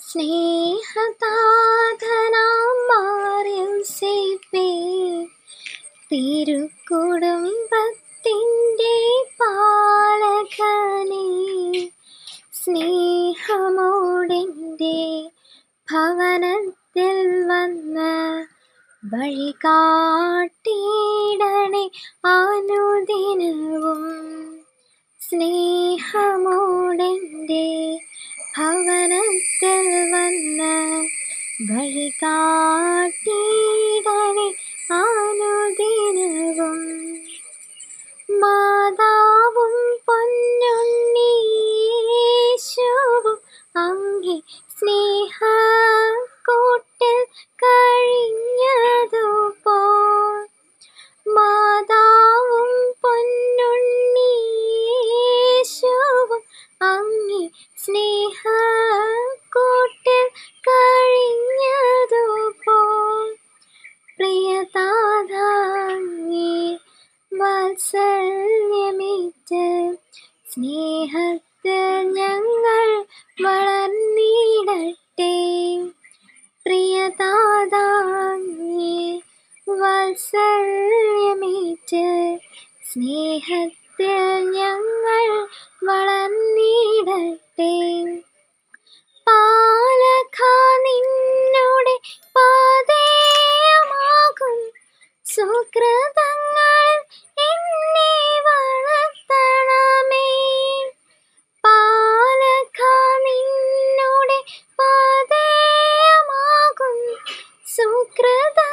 സ്നേഹതാതനാം മാറിയും സേപ്പേ. തിരുക്കുടുംബത്തിന്റെ പാലകനെ സ്നേഹമോടെന്റെ ഭവനത്തിൽ വന്ന് വഴി കാട്ടിടണേ ഭവനത്തിൽ വന്ന് വാത്സല്യമേറ്റ് സ്നേഹത്തിൽ ഞങ്ങൾ വളർന്നിടട്ടെ. പ്രിയതാതാങ്ങേ വാത്സല്യമേറ്റ് സ്നേഹത്തിൽ だ